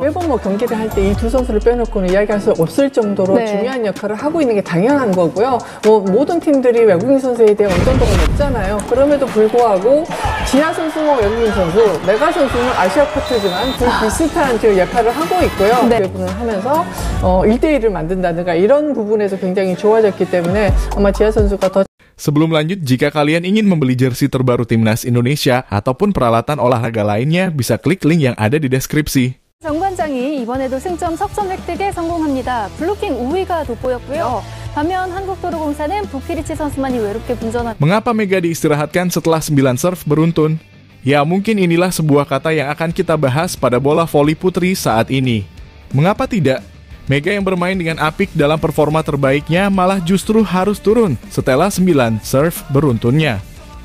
매번 뭐 경기를 할 때 이 두 선수를 빼놓고는 이야기할 수 없을 정도로 네. 중요한 역할을 하고 있는 게 당연한 거고요. 뭐 모든 팀들이 외국인 선수에 대해 온전도가 높잖아요. 그럼에도 불구하고 지하 선수와 외국인 선수, 메가 선수는 아시아 파트지만 두 비슷한 그 역할을 하고 있고요. 네. 그 부분을 하면서 어, 1대1을 만든다든가 이런 부분에서 굉장히 좋아졌기 때문에 아마 지하 선수가 더 Sebelum lanjut, jika kalian ingin membeli jersey terbaru timnas Indonesia ataupun peralatan olahraga lainnya, bisa klik link yang ada di deskripsi. 정관장이 이번에도 승점 석점 획득에 성공합니다. 블로킹 우위가 돋보였고요. 반면 한국도로공사는 부키리치 선수만이 외롭게 분전한 Mengapa Mega diistirahatkan setelah 9 serve beruntun? Ya, mungkin inilah sebuah kata yang akan kita bahas pada bola voli putri saat ini. Mengapa tidak? Mega yang bermain dengan apik dalam performa terbaiknya malah justru harus turun setelah 9 serve beruntunnya.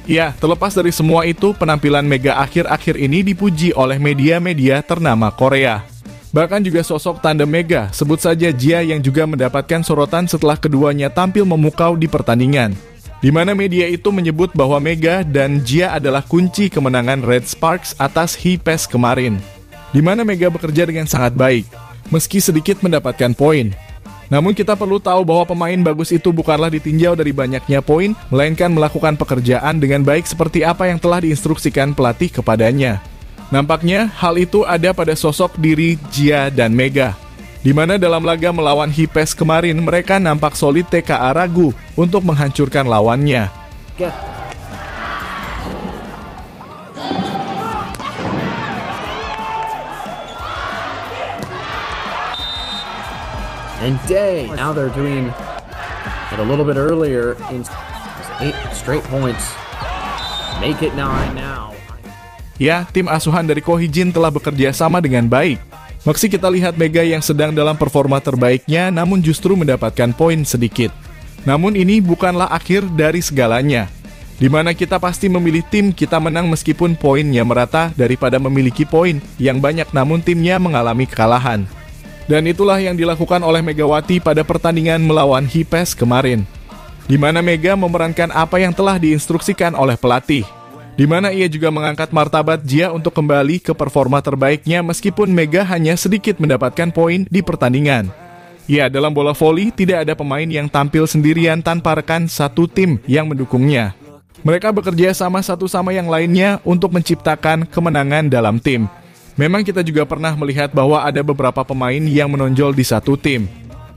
Ya, terlepas dari semua itu, penampilan Mega akhir-akhir ini dipuji oleh media-media ternama Korea. Bahkan juga sosok tandem Mega, sebut saja Jia yang juga mendapatkan sorotan setelah keduanya tampil memukau di pertandingan. Di mana media itu menyebut bahwa Mega dan Jia adalah kunci kemenangan Red Sparks atas Hipes kemarin. Di mana Mega bekerja dengan sangat baik, meski sedikit mendapatkan poin. Namun kita perlu tahu bahwa pemain bagus itu bukanlah ditinjau dari banyaknya poin, melainkan melakukan pekerjaan dengan baik seperti apa yang telah diinstruksikan pelatih kepadanya. Nampaknya hal itu ada pada sosok diri Jia dan Mega. Di mana dalam laga melawan Hipes kemarin mereka nampak solid TKA ragu untuk menghancurkan lawannya. And Day. Now they're doing it a little bit earlier in eight straight points. Make it nine now. Ya, tim asuhan dari Kohijin telah bekerja sama dengan baik. Meski kita lihat Mega yang sedang dalam performa terbaiknya namun justru mendapatkan poin sedikit. Namun ini bukanlah akhir dari segalanya. Di mana kita pasti memilih tim kita menang meskipun poinnya merata daripada memiliki poin yang banyak namun timnya mengalami kekalahan. Dan itulah yang dilakukan oleh Megawati pada pertandingan melawan Hipes kemarin. Di mana Mega memerankan apa yang telah diinstruksikan oleh pelatih. Di mana ia juga mengangkat martabat Jia untuk kembali ke performa terbaiknya meskipun Mega hanya sedikit mendapatkan poin di pertandingan. Ya, dalam bola voli tidak ada pemain yang tampil sendirian tanpa rekan satu tim yang mendukungnya. Mereka bekerja sama satu sama yang lainnya untuk menciptakan kemenangan dalam tim. Memang kita juga pernah melihat bahwa ada beberapa pemain yang menonjol di satu tim.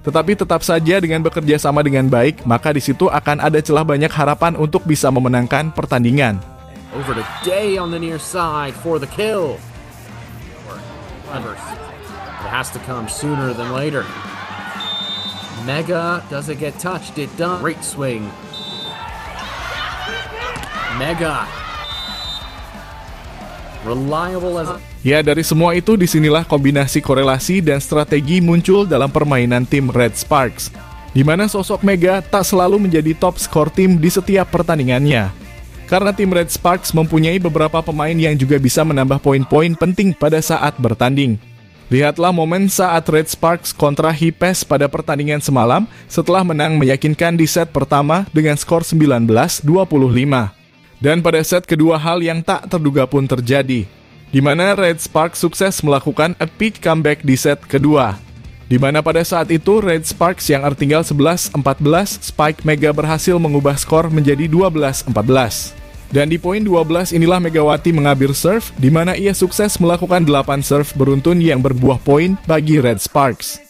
Tetapi tetap saja dengan bekerja sama dengan baik, maka di situ akan ada celah banyak harapan untuk bisa memenangkan pertandingan. Mega. Ya, dari semua itu di sinilah kombinasi korelasi dan strategi muncul dalam permainan tim Red Sparks. Di mana sosok Mega tak selalu menjadi top skor tim di setiap pertandingannya. Karena tim Red Sparks mempunyai beberapa pemain yang juga bisa menambah poin-poin penting pada saat bertanding. Lihatlah momen saat Red Sparks kontra Hipes pada pertandingan semalam setelah menang meyakinkan di set pertama dengan skor 19-25. Dan pada set kedua hal yang tak terduga pun terjadi, di mana Red Sparks sukses melakukan epic comeback di set kedua. Di mana pada saat itu Red Sparks yang tertinggal 11-14, Spike Mega berhasil mengubah skor menjadi 12-14. Dan di poin 12 inilah Megawati mengambil serve, di mana ia sukses melakukan 8 serve beruntun yang berbuah poin bagi Red Sparks.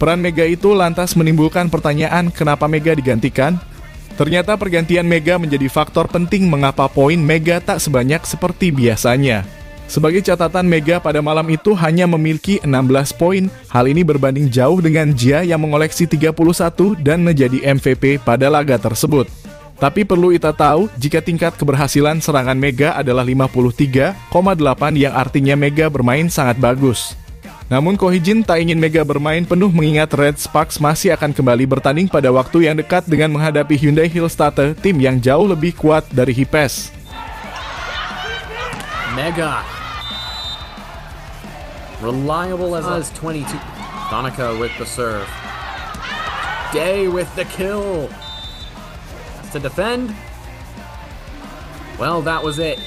Peran Mega itu lantas menimbulkan pertanyaan kenapa Mega digantikan? Ternyata pergantian Mega menjadi faktor penting mengapa poin Mega tak sebanyak seperti biasanya. Sebagai catatan Mega pada malam itu hanya memiliki 16 poin. Hal ini berbanding jauh dengan Jia yang mengoleksi 31 dan menjadi MVP pada laga tersebut. Tapi perlu kita tahu jika tingkat keberhasilan serangan Mega adalah 53,8 yang artinya Mega bermain sangat bagus. Namun Kohijin tak ingin Mega bermain penuh mengingat Red Sparks masih akan kembali bertanding pada waktu yang dekat dengan menghadapi Hyundai Hillstate, tim yang jauh lebih kuat dari Hipes. Mega. Reliable as as 22. Donica with the serve. Day with the kill. To defend. Well, that was it.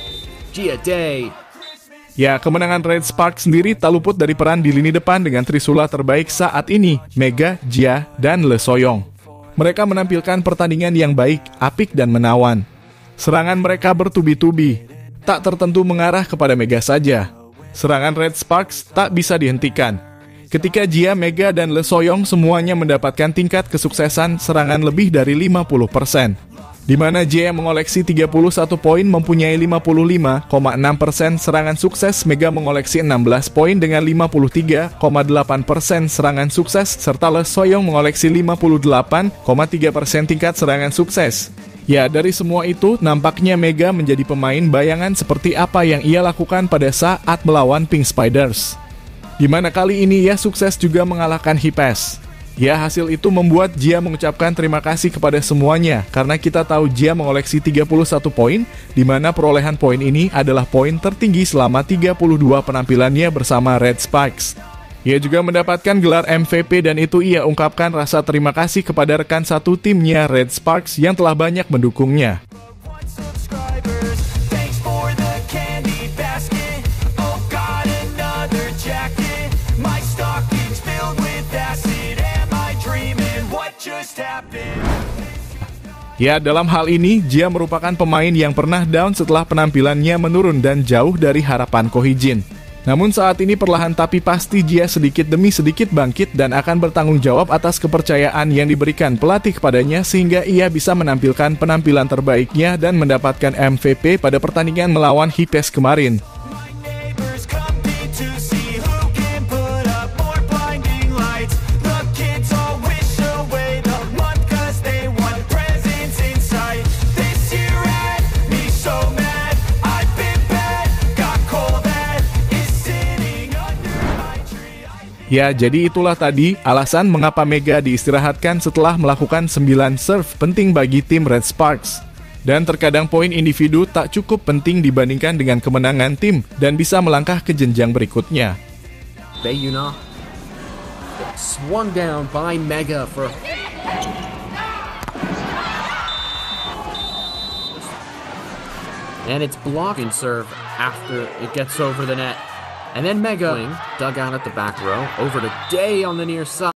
Gia Day. Ya, kemenangan Red Spark sendiri tak luput dari peran di lini depan dengan trisula terbaik saat ini, Mega, Jia, dan Le Soyong. Mereka menampilkan pertandingan yang baik, apik, dan menawan. Serangan mereka bertubi-tubi, tak tertentu mengarah kepada Mega saja. Serangan Red Sparks tak bisa dihentikan. Ketika Jia, Mega, dan Le Soyong semuanya mendapatkan tingkat kesuksesan serangan lebih dari 50%. Di mana Jia yang mengoleksi 31 poin mempunyai 55,6% serangan sukses, Mega mengoleksi 16 poin dengan 53,8% serangan sukses, serta Le Soyong mengoleksi 58,3% tingkat serangan sukses. Ya, dari semua itu, nampaknya Mega menjadi pemain bayangan seperti apa yang ia lakukan pada saat melawan Pink Spiders. Di mana kali ini ia sukses juga mengalahkan Hipes. Ya, hasil itu membuat Jia mengucapkan terima kasih kepada semuanya karena kita tahu Jia mengoleksi 31 poin, di mana perolehan poin ini adalah poin tertinggi selama 32 penampilannya bersama Red Spikes. Ia juga mendapatkan gelar MVP dan itu ia ungkapkan rasa terima kasih kepada rekan satu timnya Red Sparks yang telah banyak mendukungnya. Ya, dalam hal ini, Jia merupakan pemain yang pernah down setelah penampilannya menurun dan jauh dari harapan Kohijin. Namun saat ini perlahan tapi pasti Jia sedikit demi sedikit bangkit dan akan bertanggung jawab atas kepercayaan yang diberikan pelatih kepadanya sehingga ia bisa menampilkan penampilan terbaiknya dan mendapatkan MVP pada pertandingan melawan Hipes kemarin. Ya, jadi itulah tadi alasan mengapa Mega diistirahatkan setelah melakukan 9 serve penting bagi tim Red Sparks. Dan terkadang poin individu tak cukup penting dibandingkan dengan kemenangan tim dan bisa melangkah ke jenjang berikutnya. Bayuna. Swung down by Mega for. And it's blocking serve after it gets over the net. And then Mega dug out at the back row over to Day on the near side.